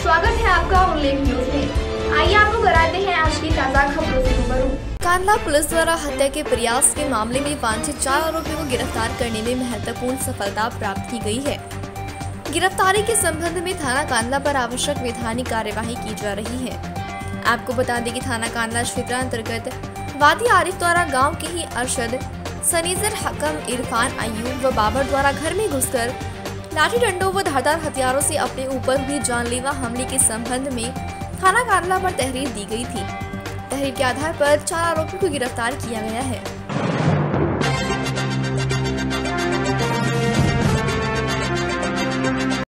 स्वागत है आपका उल्लेख न्यूज़ में। आइए आपको कराते हैं आज की ताज़ा खबरों से रूबरू कांडला पुलिस द्वारा हत्या के प्रयास के मामले में वांछित चार आरोपियों को गिरफ़्तार करने में महत्वपूर्ण सफलता प्राप्त की गई है। गिरफ्तारी के संबंध में थाना कांदला पर आवश्यक विधानिक कार्यवाही की जा रही है। आपको बता दें कि थाना कांदला क्षेत्र अंतर्गत वादी आरिफ द्वारा गाँव के ही अरशद सनीजर हकम इरफान अयूब व बाबर द्वारा घर में घुसकर लाठी डंडों व धारदार हथियारों से अपने ऊपर हुए जानलेवा हमले के संबंध में थाना कारला पर तहरीर दी गई थी। तहरीर के आधार पर चार आरोपियों को गिरफ़्तार किया गया है।